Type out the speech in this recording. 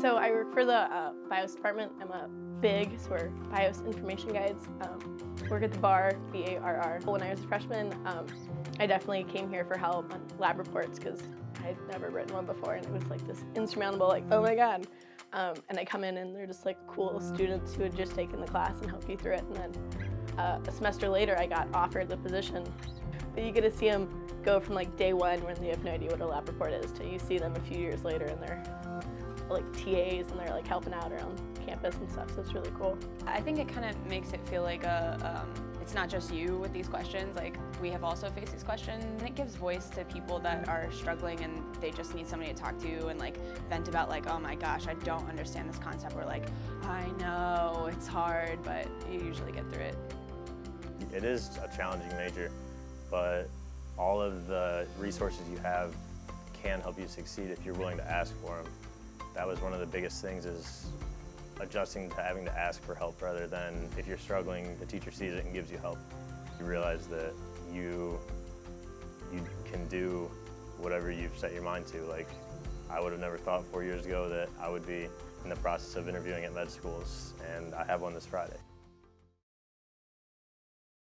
So I work for the uh, BIOS department. I'm a BIG, so we're BIOS information guides. Um, work at the bar, B-A-R-R. When I was a freshman, um, I definitely came here for help on lab reports because I'd never written one before and it was like this insurmountable, like, oh my God. Um, and I come in and they're just like cool students who had just taken the class and help you through it. And then uh, a semester later, I got offered the position. But you get to see them go from like day one when they have no idea what a lab report is to you see them a few years later and they're like TAs and they're like helping out around campus and stuff, so it's really cool. I think it kind of makes it feel like a, um, it's not just you with these questions, like we have also faced these questions. And it gives voice to people that are struggling and they just need somebody to talk to and like vent about like, oh my gosh, I don't understand this concept. Or like, I know it's hard, but you usually get through it. It is a challenging major, but all of the resources you have can help you succeed if you're willing to ask for them. That was one of the biggest things is adjusting to having to ask for help rather than if you're struggling, the teacher sees it and gives you help. You realize that you, you can do whatever you've set your mind to. Like, I would have never thought four years ago that I would be in the process of interviewing at med schools, and I have one this Friday.